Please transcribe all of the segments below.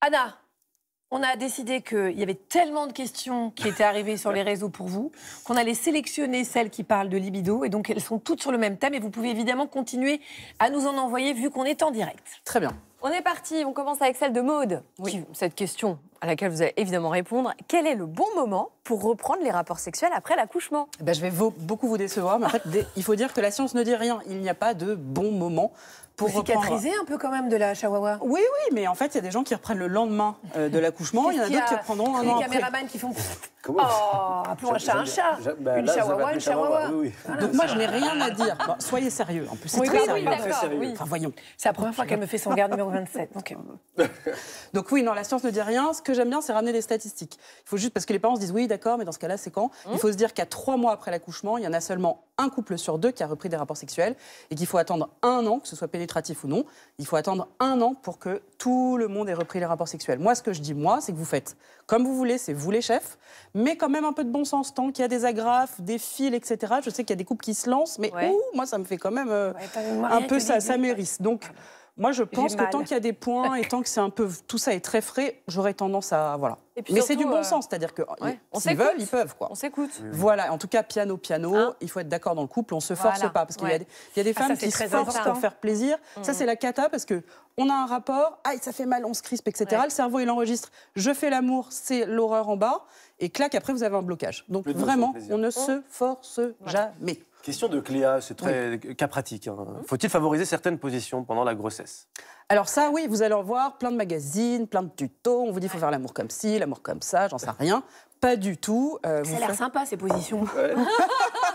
Anna, on a décidé qu'il y avait tellement de questions qui étaient arrivées sur les réseaux pour vous qu'on allait sélectionner celles qui parlent de libido. Et donc, elles sont toutes sur le même thème. Et vous pouvez évidemment continuer à nous en envoyer vu qu'on est en direct. Très bien. On est parti, on commence avec celle de Maude. Oui. Qui- Cette question à laquelle vous allez évidemment répondre. Quel est le bon moment pour reprendre les rapports sexuels après l'accouchement? Eh ben, je vais beaucoup vous décevoir, mais en fait, il faut dire que la science ne dit rien. Il n'y a pas de bon moment pour cicatrisez un peu quand même de la chihuahua. Oui, oui, mais en fait, il y a des gens qui reprennent le lendemain euh, de l'accouchement. Il y en a d'autres qui reprendront un Les an après. caméramans qui font. Comment Oh, appelons un chat un chat. Bah, Une là, chihuahua, une chihuahua, oui, oui. Donc moi, je n'ai rien à dire. Bon, soyez sérieux. En plus, c'est Oui, très oui, sérieux. oui, Très sérieux. oui. Enfin, voyons. C'est la première fois qu'elle me fait son garde numéro 27. Donc, euh, Donc oui, non, la science ne dit rien. Ce que j'aime bien, c'est ramener des statistiques. Il faut juste parce que les parents se disent oui, d'accord, mais dans ce cas-là, c'est quand? Il faut se dire qu'à trois mois après l'accouchement, il y en a seulement un couple sur deux qui a repris des rapports sexuels et qu'il faut attendre un an, que ce soit pénétratif ou non. Il faut attendre un an pour que tout le monde ait repris les rapports sexuels. Moi, ce que je dis moi, c'est que vous faites comme vous voulez, c'est vous les chefs, mais quand même un peu de bon sens tant qu'il y a des agrafes, des fils, etc. Je sais qu'il y a des couples qui se lancent, mais Ouais. ouh, moi, ça me fait quand même euh, ouais, un peu ça, ça mérite. Donc, moi, je pense que tant qu'il y a des points et tant que c'est un peu tout ça est très frais, j'aurais tendance à voilà. Et puis Mais c'est du bon euh, sens, c'est-à-dire que ouais, s'ils s'écoute. veulent, ils peuvent quoi. On s'écoute. Voilà, en tout cas, piano, piano, Hein il faut être d'accord dans le couple, on se force Voilà, pas. Parce qu'il y, a ouais. des- il y a des Ah, femmes qui se très forcent pour faire plaisir. Ça, c'est la cata parce que on a un rapport, aïe, ça fait mal, on se crispe, etc. Ouais. Le cerveau, il enregistre, je fais l'amour, c'est l'horreur en bas. Et clac, après, vous avez un blocage. Donc Plus vraiment, on ne se force jamais. Question de Cléa, c'est très cas pratique. hein. Faut-il favoriser certaines positions pendant la grossesse? Alors ça, oui, vous allez en voir plein de magazines, plein de tutos. On vous dit il faut faire l'amour comme ci, l'amour comme ça, j'en sais rien. Pas du tout. Euh, Ça a l'air sympa ces positions.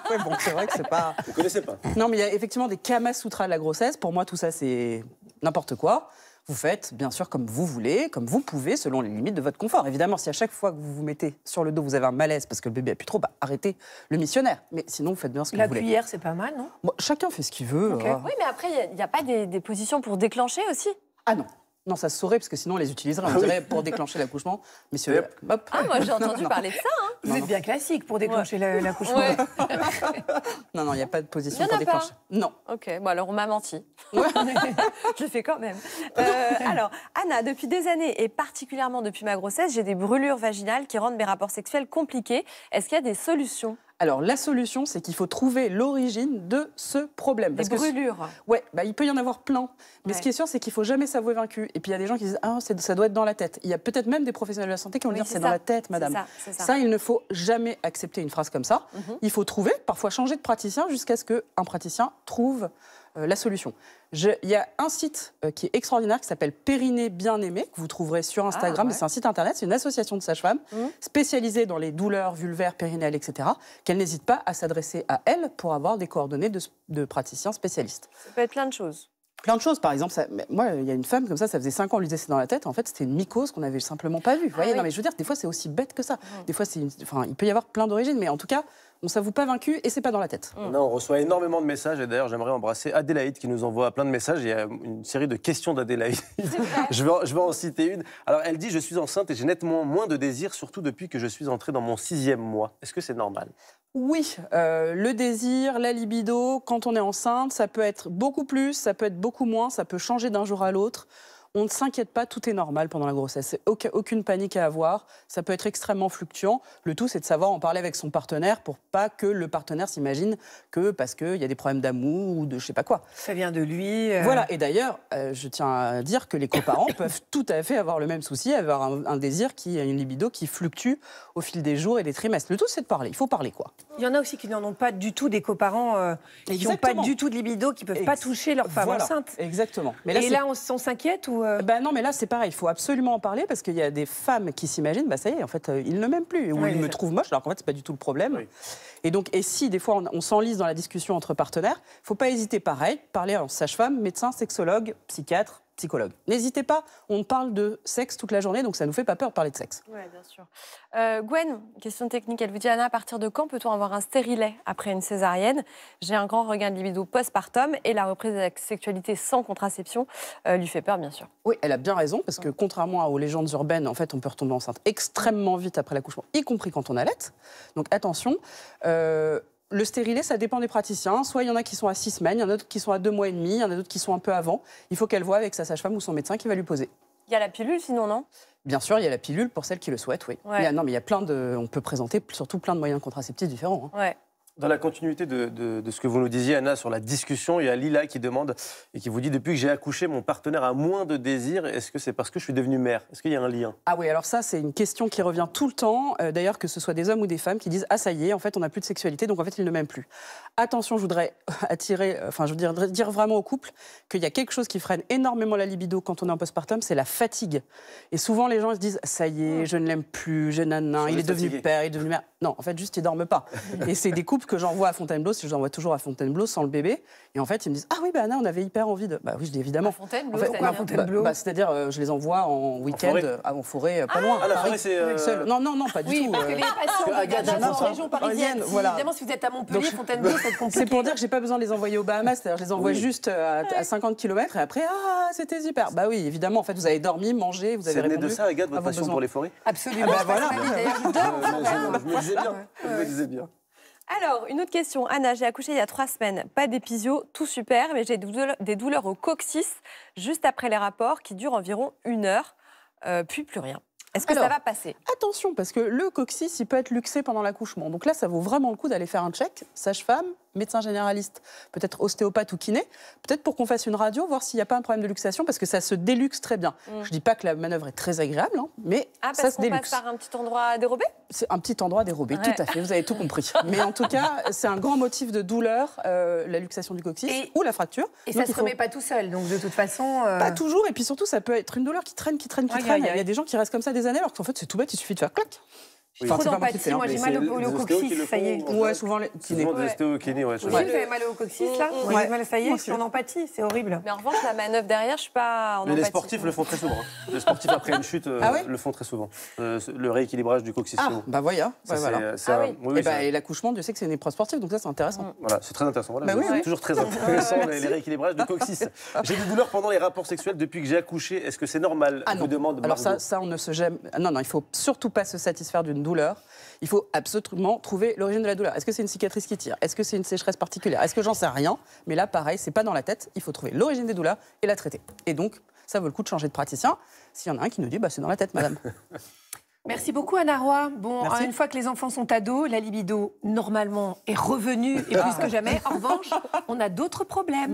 Ouais, bon, c'est vrai que c'est pas. Vous ne connaissez pas? Non, mais il y a effectivement des Kama Sutra de la grossesse. Pour moi, tout ça, c'est n'importe quoi. Vous faites, bien sûr, comme vous voulez, comme vous pouvez, selon les limites de votre confort. Évidemment, si à chaque fois que vous vous mettez sur le dos, vous avez un malaise parce que le bébé a plus trop, bah, arrêtez le missionnaire. Mais sinon, vous faites bien ce que La vous voulez. cuillère, c'est pas mal, non? Bon, chacun fait ce qu'il veut. Hein. Oui, mais après, il n'y a, pas des, des positions pour déclencher aussi? Ah non. Non, ça se saurait, parce que sinon, on les utiliserait. On dirait pour déclencher l'accouchement. Messieurs, Yep. hop. Ah, moi j'ai entendu Non. parler de ça. hein. Vous êtes bien classique pour déclencher la- l'accouchement. Ouais. Non, non, il n'y a pas de position pour a pas déclencher. Non. Ok, bon alors on m'a menti. je le fais quand même. Euh, alors, Anna, depuis des années et particulièrement depuis ma grossesse, j'ai des brûlures vaginales qui rendent mes rapports sexuels compliqués. Est-ce qu'il y a des solutions? Alors, la solution, c'est qu'il faut trouver l'origine de ce problème. Des brûlures Ouais, bah, il peut y en avoir plein. Mais Ouais. ce qui est sûr, c'est qu'il faut jamais s'avouer vaincu. Et puis il y a des gens qui disent Ah, ça doit être dans la tête. Il y a peut-être même des professionnels de la santé qui vont Oui, dire c'est dans la tête, madame. ça, il ne faut jamais accepter une phrase comme ça. Mhm. Il faut trouver, parfois changer de praticien jusqu'à ce qu'un praticien trouve la solution. Il y a un site euh, qui est extraordinaire qui s'appelle Périnée Bien Aimé, que vous trouverez sur Instagram. Ah, ouais. C'est un site internet, c'est une association de sages-femmes Mhm. spécialisée dans les douleurs vulvaires, périnéales, etc. Qu'elle n'hésite pas à s'adresser à elle pour avoir des coordonnées de, de praticiens spécialistes Ça peut être plein de choses. plein de choses. Par exemple, ça- moi, il y a une femme comme ça, ça faisait 5 ans, on lui disait c'est dans la tête. En fait, c'était une mycose qu'on n'avait simplement pas vue. Vous voyez, oui. non, mais je veux dire, des fois, c'est aussi bête que ça. Des fois, c'est une- enfin, il peut y avoir plein d'origines, mais en tout cas, on ne s'avoue pas vaincu et c'est pas dans la tête. On, a- on reçoit énormément de messages et d'ailleurs j'aimerais embrasser Adélaïde qui nous envoie plein de messages. Il y a une série de questions d'Adélaïde. je, vais, en- je vais en citer une. Alors elle dit Je suis enceinte et j'ai nettement moins de désir, surtout depuis que je suis entrée dans mon sixième mois. Est-ce que c'est normal? Oui, euh, le désir, la libido, quand on est enceinte, ça peut être beaucoup plus, ça peut être beaucoup moins, ça peut changer d'un jour à l'autre. On ne s'inquiète pas, tout est normal pendant la grossesse. Aucune panique à avoir. Ça peut être extrêmement fluctuant. Le tout, c'est de savoir en parler avec son partenaire pour pas que le partenaire s'imagine que parce qu'il y a des problèmes d'amour ou de je sais pas quoi. Ça vient de lui. euh, Voilà, et d'ailleurs, euh, je tiens à dire que les coparents peuvent tout à fait avoir le même souci, avoir un, un désir qui a une libido qui fluctue au fil des jours et des trimestres. Le tout, c'est de parler. Il faut parler, quoi. Il y en a aussi qui n'en ont pas du tout, des coparents euh, qui n'ont pas du tout de libido, qui ne peuvent pas toucher leur femme Voilà, enceinte. Exactement. Mais là, Et là, on s'inquiète ou euh, Ben non, mais là, c'est pareil. Il faut absolument en parler parce qu'il y a des femmes qui s'imaginent, bah ça y est, en fait, euh, il ne m'aime plus. Ou Oui, il me c'est- trouve moche, alors qu'en fait, c'est pas du tout le problème. Oui. Et donc, et si des fois on, on s'enlise dans la discussion entre partenaires, faut pas hésiter, pareil, parler à un sage-femme, médecin, sexologue, psychiatre, psychologue. N'hésitez pas, on parle de sexe toute la journée, donc ça nous fait pas peur de parler de sexe. Oui, bien sûr. Euh, Gwen, question technique. Elle vous dit Anna, à partir de quand peut-on avoir un stérilet après une césarienne? J'ai un grand regain de libido postpartum et la reprise de la sexualité sans contraception euh, lui fait peur, bien sûr. Oui, elle a bien raison, parce que contrairement aux légendes urbaines, en fait, on peut retomber enceinte extrêmement vite après l'accouchement, y compris quand on allait. Donc attention. euh, le stérilet, ça dépend des praticiens. Soit il y en a qui sont à six semaines, il y en a d'autres qui sont à deux mois et demi, il y en a d'autres qui sont un peu avant. Il faut qu'elle voie avec sa sage-femme ou son médecin qui va lui poser. Il y a la pilule, sinon, non? Bien sûr, il y a la pilule pour celles qui le souhaitent, oui. Ouais. Il y a- non, mais il y a plein de. On peut présenter surtout plein de moyens contraceptifs différents. hein. Ouais. Dans la continuité de, de- de ce que vous nous disiez, Anna, sur la discussion, il y a Lila qui demande et qui vous dit Depuis que j'ai accouché, mon partenaire a moins de désir. Est-ce que c'est parce que je suis devenue mère? Est-ce qu'il y a un lien? Ah oui, alors ça, c'est une question qui revient tout le temps. euh, D'ailleurs, que ce soit des hommes ou des femmes qui disent Ah, ça y est, en fait, on n'a plus de sexualité, donc en fait, il ne m'aime plus. Attention, je voudrais attirer, euh, enfin, je voudrais dire vraiment au couple qu'il y a quelque chose qui freine énormément la libido quand on est en postpartum, c'est la fatigue. Et souvent, les gens ils se disent Ça y est, je ne l'aime plus, je nanan, Je il est devenu père, il est devenu mère. Non, en fait, juste, ils dorment pas. et c'est des couples que j'envoie à Fontainebleau, je les envoie toujours à Fontainebleau sans le bébé. Et en fait, ils me disent Ah oui, bah Anna, on avait hyper envie de. Bah oui, je dis évidemment. À Fontainebleau, En fait, c'est-à-dire bah, Fontainebleau bah, C'est-à-dire, euh, je les envoie en week-end, forêt euh, en forêt, euh, pas loin. Ah, la forêt, c'est. euh. Non, non, non, pas du Oui, tout. parce que les patients j'adore sont en ça. région parisienne. Si- voilà. Évidemment, si vous êtes à Montpellier, Donc, je- Fontainebleau, c'est compliqué. C'est pour dire que j'ai pas besoin de les envoyer aux Bahamas, c'est-à-dire je les envoie Oui. juste à, à 50 km et après, ah, c'était super. Bah oui, évidemment, en fait, vous avez dormi, mangé, vous avez C'est répondu. de ça, Agathe, votre passion pour les forêts? Absolument. Ah bah je voilà. je je, je me disais bien. Alors, une autre question. Anna, j'ai accouché il y a trois semaines. Pas d'épisio, tout super, mais j'ai des douleurs, au coccyx juste après les rapports qui durent environ une heure, euh, puis plus rien. Est-ce que ça va passer? Attention, parce que le coccyx, il peut être luxé pendant l'accouchement. Donc là, ça vaut vraiment le coup d'aller faire un check, sage-femme, médecin généraliste, peut-être ostéopathe ou kiné, peut-être pour qu'on fasse une radio, voir s'il n'y a pas un problème de luxation, parce que ça se déluxe très bien. Mm. Je dis pas que la manœuvre est très agréable, hein, mais Ah, ça se passe déluxe. par un petit endroit dérobé? C'est un petit endroit dérobé, Ouais. tout à fait, vous avez tout compris. Mais en tout cas, c'est un grand motif de douleur, euh, la luxation du coccyx Et- ou la fracture. Et Donc, ça il se faut- remet pas tout seul. Donc, de toute façon. euh, Pas toujours, et puis surtout, ça peut être une douleur qui traîne, qui traîne, qui traîne. Il y a des gens qui restent comme ça des années, alors qu'en fait, c'est tout bête, il suffit de faire clac. Oui. Enfin, Trop moi j'ai mal au, coccyx, ça y est. Ouais, souvent les kinés. souvent des Ouais. je vous avez mal au coccyx, là Moi, Ouais. j'ai mal, ça y est, je suis en empathie, c'est horrible. Mais en revanche, la manœuvre derrière, je suis pas en Mais les sportifs le font très souvent. hein. Les sportifs, après une chute, euh, Ah ouais le font très souvent. Euh, le rééquilibrage du coccyx. Ah, bah voilà. Ah oui. oui, et, bah, l'accouchement, Dieu sait que c'est une épreuve sportive, donc ça, c'est intéressant. Voilà, c'est très intéressant. Voilà, Bah c'est oui. toujours très intéressant les, rééquilibrages du coccyx. J'ai des douleurs pendant les rapports sexuels depuis que j'ai accouché. Est-ce que c'est normal? Ah Alors ça, on ne se gêne. Non, non, il faut surtout pas se satisfaire d'une douleur. Il faut absolument trouver l'origine de la douleur. Est-ce que c'est une cicatrice qui tire? Est-ce que c'est une sécheresse particulière? Est-ce que j'en sais rien? Mais là, pareil, c'est pas dans la tête. Il faut trouver l'origine des douleurs et la traiter. Et donc, ça vaut le coup de changer de praticien. S'il y en a un qui nous dit, bah, c'est dans la tête, madame. Merci beaucoup, Anna Roy. Bon, Merci. une fois que les enfants sont ados, la libido, normalement, est revenue et plus que jamais. En revanche, on a d'autres problèmes.